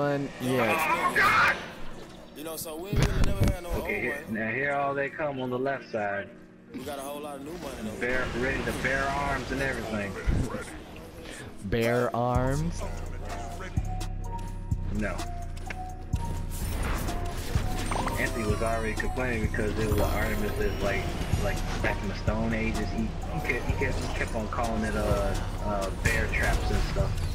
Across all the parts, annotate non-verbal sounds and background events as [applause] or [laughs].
One, yeah. You know, so we ain't really never had no Okay, here, now here all they come on the left side. We got a whole lot of new money though. Bear, ready to bear arms and everything. Bear arms. No. Anthony was already complaining because it was Artemis that's like like back in the Stone Ages. He he kept he kept, he kept on calling it uh uh bear traps and stuff.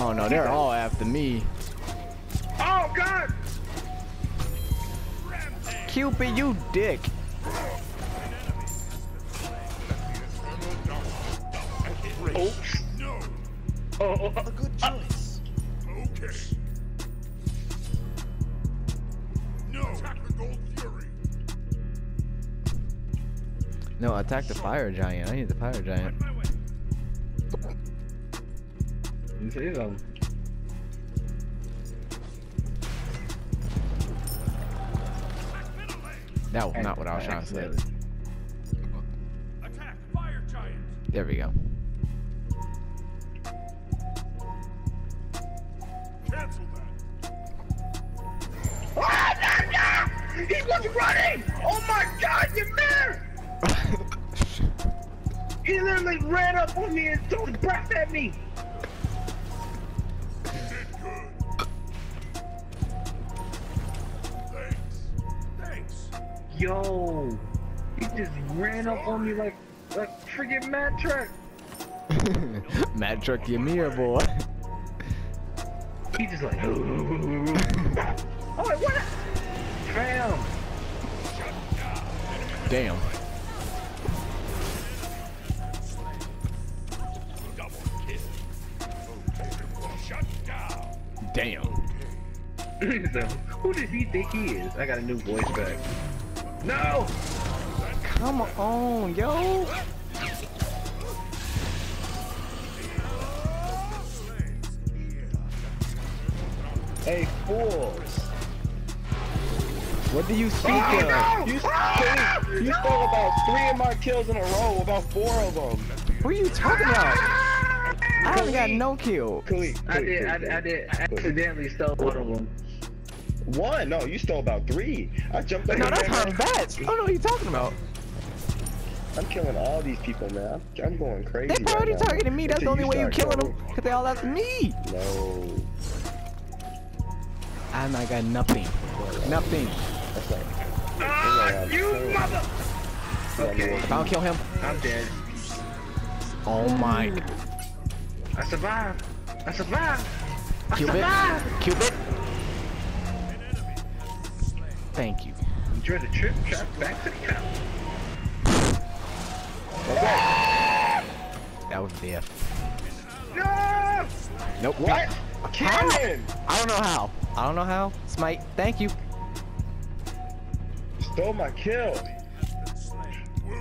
Oh no, they're all after me. Oh God! Cupid, you dick. Oops. Oh, oh, oh. Good choice. Okay. No. Attack the Gold Fury. No, attack the fire giant. I need the fire giant. My way. You see them? That was not what I was trying to say. Attack Fire Giant. There we go. Cancel that. Ah, no, no! He was running! Oh my God, you man! [laughs] He literally ran up on me and threw his breath at me. Yo, he just ran up on me like like freaking Mack Truck. [laughs] Mad truck mirror, boy. He just like, [laughs] oh, like, what? Fam, Damn. Double kill. Okay. Shut down. Damn. [laughs] so, who does he think he is? I got a new voice back. No! Come on, yo. Hey, fools! What do you speak Oh, of? no! You, Ah! stole, you No! stole about three of my kills in a row, about four of them. What are you talking about? I haven't got no kill. Khalid, I Khalid, did, I, Khalid. I did, I accidentally stole one of them. One? No, you stole about three. I jumped in No, there, that's man. not bad. I don't know what you're talking about. I'm killing all these people, man. I'm, I'm going crazy. They already right now. targeting me. That's the Until only way you're killing them. Cause they all after me. No. And I got nothing. Nothing. That's not. Ah, you mother! Okay, If I don't kill him, I'm dead. oh my. I survived. I survived. I Cupid. survived. Cupid. Thank you. Enjoy the trip. Trap back to the camp. That was death. No! Nope. What? Cannon! I don't know how. I don't know how. Smite. Thank you. Stole my kill.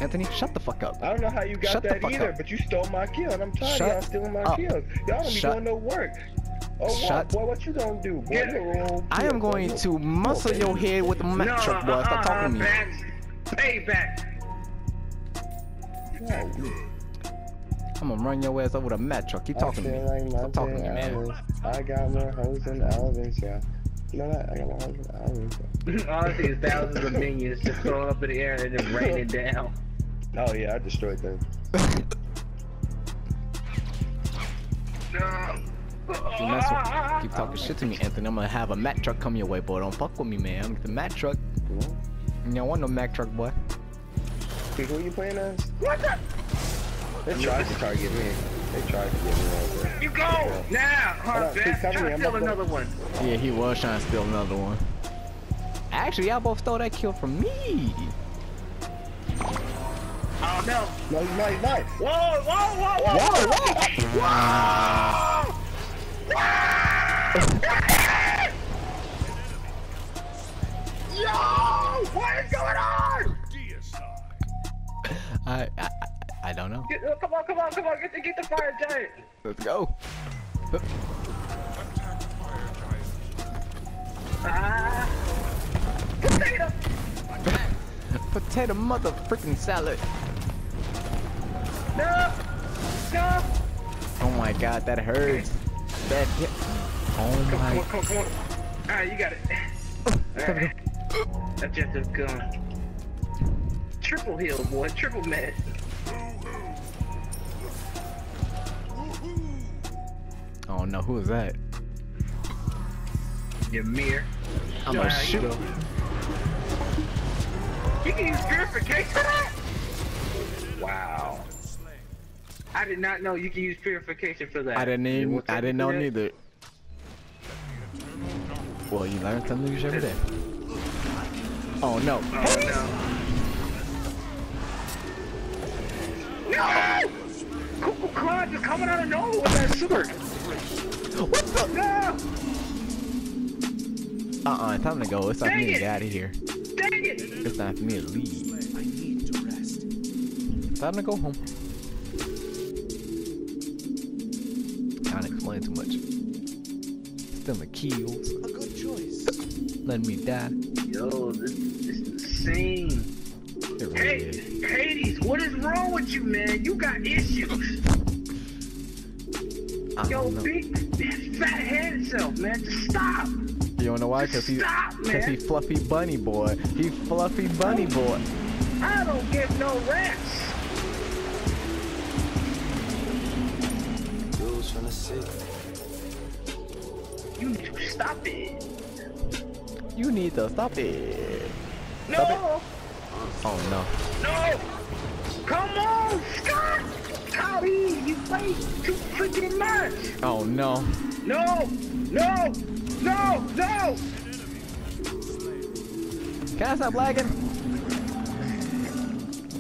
Anthony, shut the fuck up. I don't know how you got Shut that either, up. but you stole my kill, and I'm tired of y'all stealing my up. kills. Y'all don't be doing no work. Oh, Shut- what? Boy, what you gonna do? Boy, Get- you're am going to muscle your head with a mat no, truck, boy. Stop uh-uh, talking to me. back. Payback. I'm gonna run your ass over the Mack truck. Keep talking to me. Like Stop talking to me, man. I got more hoes than Elvis, yeah. You know that? I got more hoes than Elvis. [laughs] All I see thousands of minions just thrown up in the air and then raining down. [laughs] Oh yeah, I destroyed them. [laughs] No. Keep, messing with- keep talking shit to me, Anthony. I'm gonna have a Mack truck come your way, boy. Don't fuck with me, man. I'm the Mack truck. You don't want no Mack truck, boy. Hey, who you playing as? What the? They tried to target me. They tried to get me over. You go now, Hold huh? on, keep Back. covering Try me, to I'm steal about to- another one. Yeah, he was trying to steal another one. Actually, y'all both stole that kill from me. Oh no. No, he's not. He's not. Whoa, whoa, whoa, whoa. Whoa! Fire giant. Let's go. Attack Fire Giant. Ah. Potato. Potato mother freaking salad. No. No. Oh my god, that hurts. Bad hit. Oh Come my. on, come on, come on. Alright, you got it. Alright. Objective gun. Triple heal, boy. Triple med. Oh no, who is that? Your mirror. I'm Yo, gonna you shoot. go? You can use purification for that? Wow. I did not know you can use purification for that. I didn't You even. I didn't know that? neither. Well, you learn something new every day. Oh no. Oh no. No! Cuckoo Clyde is coming out of nowhere with that sword. What the? No! Uh-uh, it's time to go. It's time for me to get out of here. Dang it! It's time for me to leave. I need to rest. Time to go home. Can't explain too much. Still the kills. A good choice. Letting me die. Yo, this, this is insane. Really Hey, is. Hades, what is wrong with you, man? You got issues. I Yo, don't know. big fat head self, man. Just stop. You don't know why? Cause he, cause he fluffy bunny boy. He fluffy bunny boy. I don't give no rest. Dudes from the city. You need to stop it. You need to stop it. No, Oh no. no. Come on, Scott. Cody, you play too freaking much. Oh no. No, no, no, no. Can I stop lagging?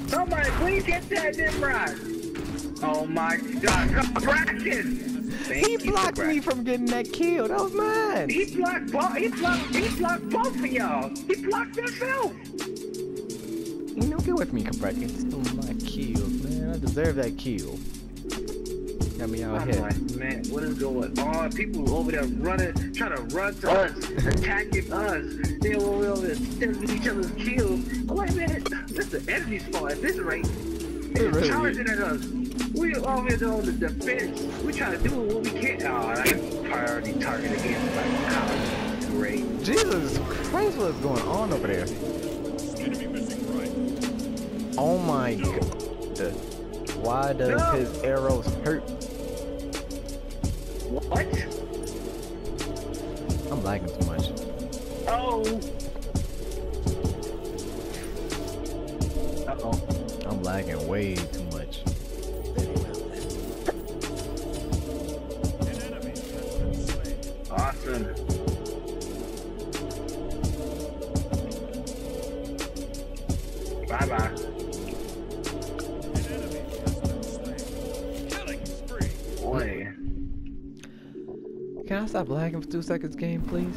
Somebody please get that Nimrod. Oh my God, Braxton. He blocked me from getting that kill. That was mine. He blocked both. He blocked. He blocked both of y'all. He blocked himself. You know, get with me. It's still my kills, man. I deserve that kill. Got me out I'm here. like, man, what is going on? People over there running, trying to run to us, attacking us. They over there stealing each other's kills. I'm like, man, this is the enemy's fault at this rate. They're really charging at us. We over here on the defense. We trying to do what we can. Oh, that's priority target again. Like, oh, great. Jesus Christ, what's going on over there? Enemy missing right. Oh my god. Why does No. his arrows hurt? What? I'm lagging too much. Oh. Uh oh. I'm lagging way too Can I stop lagging for two seconds, game, please?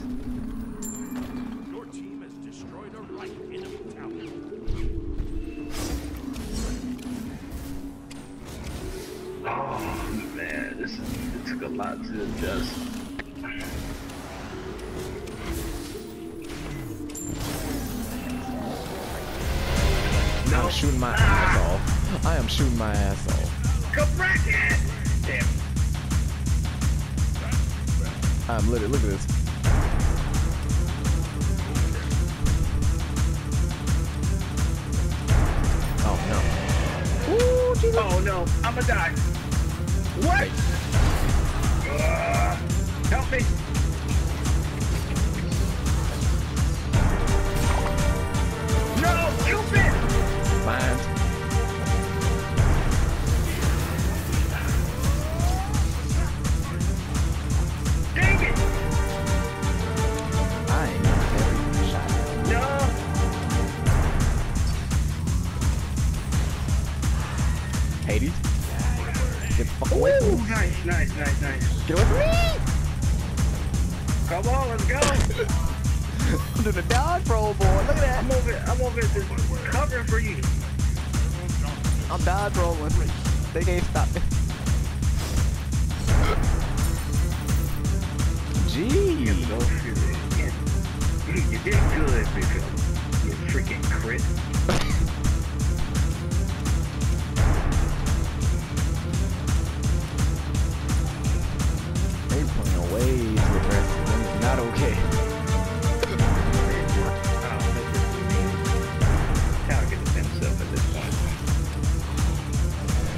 Your team has destroyed a right enemy tower. Oh man, this is, it took a lot to adjust. No. I'm shooting my ass off. I am shooting my ass off. Come back in! Damn. I'm literally, look at this. Oh no. Ooh, Jesus. Oh no, I'ma die. What? Uh, help me. No, Cupid! Fine. They can't stop me. Gee. Go for it. Yeah. You did good, big fella. You freaking crit.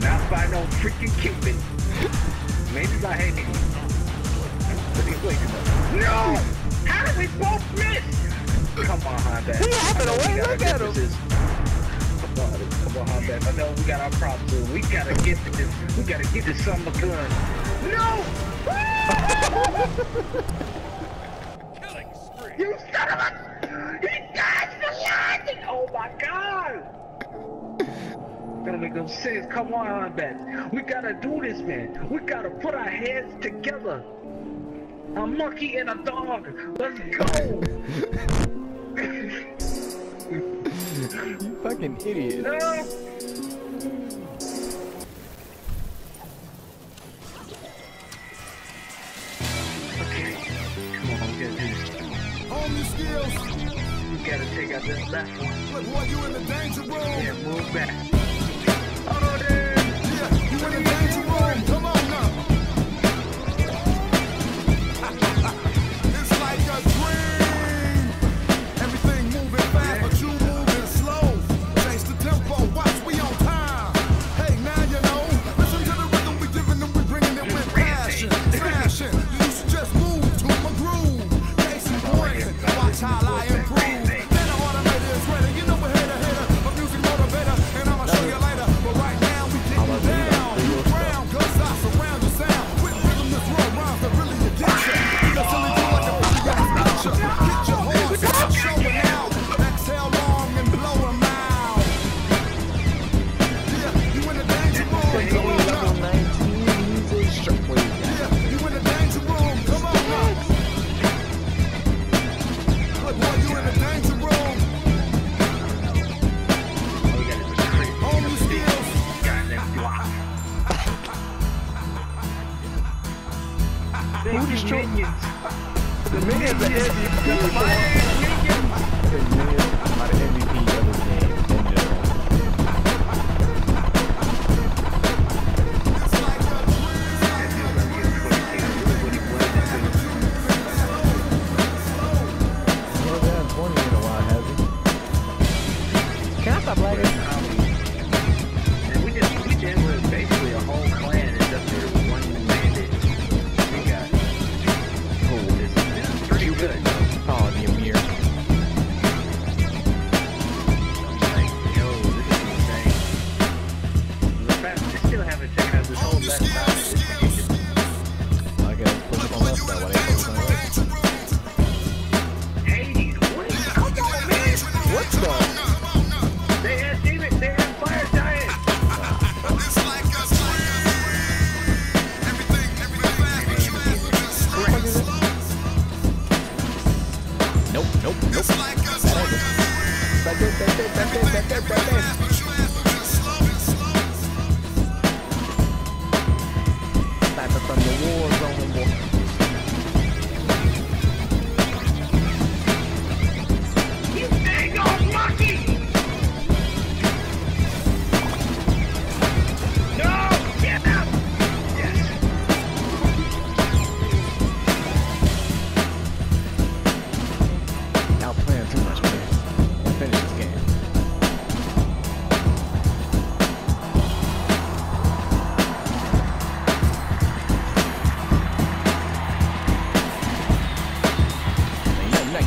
Not by no freaking Cuban. Maybe by him. But he's Haiti. No! How did we both miss? Come on, Honda. He hopping away. Look at him. Come on, come on, Honda. I know we got our props, too. We gotta get to this. We gotta get this summer gun. No! Killing [laughs] spree. You son of a! He died for landing! Oh my god! Birmingham says, come on, back. We gotta do this, man. We gotta put our heads together. A monkey and a dog. Let's go. you fucking idiot. No. Okay. Come on, we gotta do this. Homie skills. We gotta take out this left one. Look, boy, you in the danger room. Yeah, move back.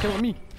killing me.